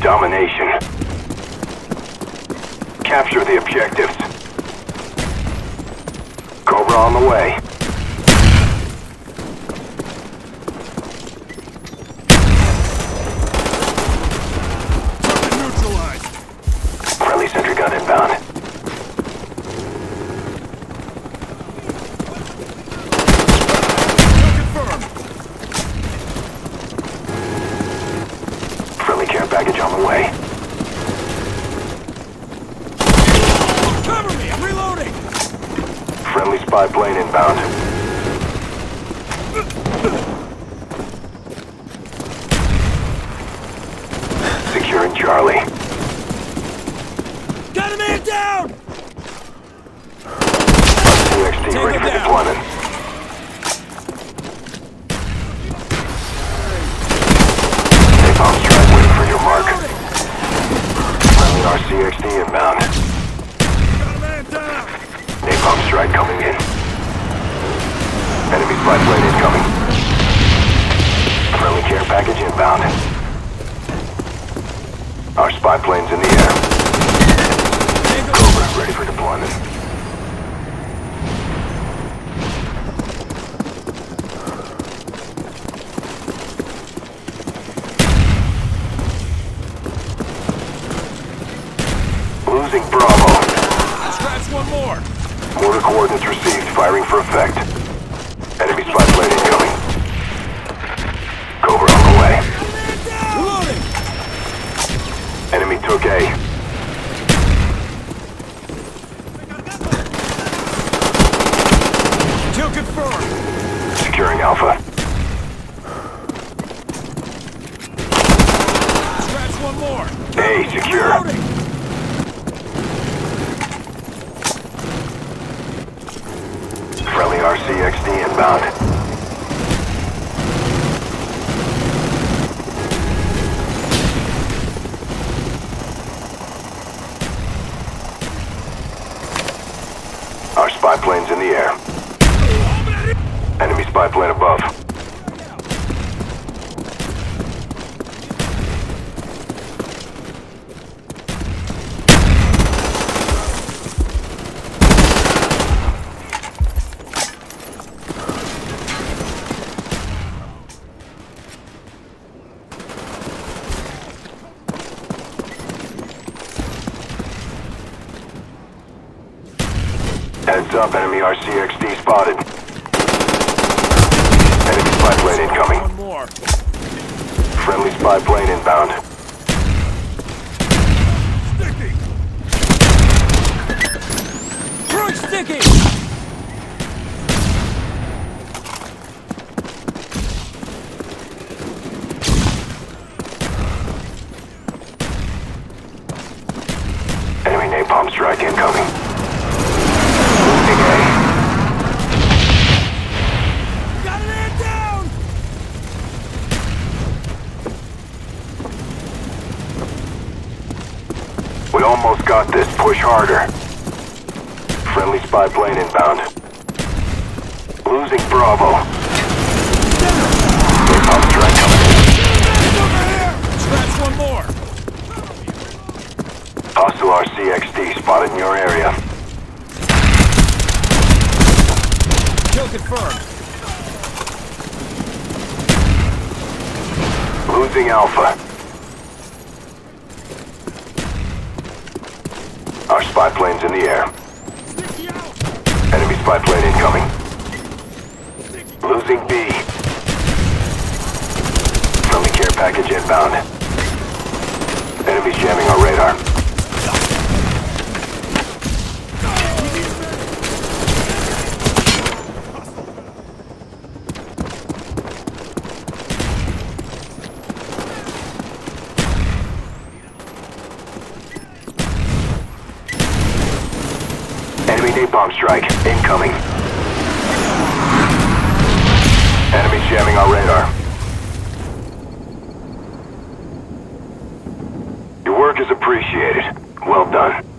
Domination. Capture the objectives. Cobra on the way. Target neutralized. Friendly sentry gun inbound. Kill confirmed. Friendly care package on the way. Cover me. I'm reloading. Friendly spy plane inbound. Securing Charlie. Got a man down. UXT Tango ready for deployment. Inbound. Our spy plane's in the air. Cobra ready for deployment. Losing Bravo. Scratch one more. Mortar coordinates received. Firing for effect. Enemy spy plane incoming. Cobra on the way. Reloading. Enemy took A. Kill confirmed. Securing Alpha. Scratch one more. A secure. Reloading. Friendly RCXD inbound. Our spy plane's in the air. Enemy spy plane above. Heads up, enemy RCXD spotted. Enemy spy plane incoming. Friendly spy plane inbound. Sticky. Throwing sticky. Enemy napalm strike incoming. Losing A. Got a man down. We almost got this. Push harder. Friendly spy plane inbound. Losing Bravo. Napalm strike coming in. Over here. Scratch one more. Hostile RCXD spotted in your area. Kill confirmed. Losing Alpha. Our spy plane's in the air. Enemy spy plane incoming. Losing B. Friendly care package inbound. Enemies jamming our radar. Enemy napalm strike incoming. Enemy jamming our radar. Your work is appreciated. Well done.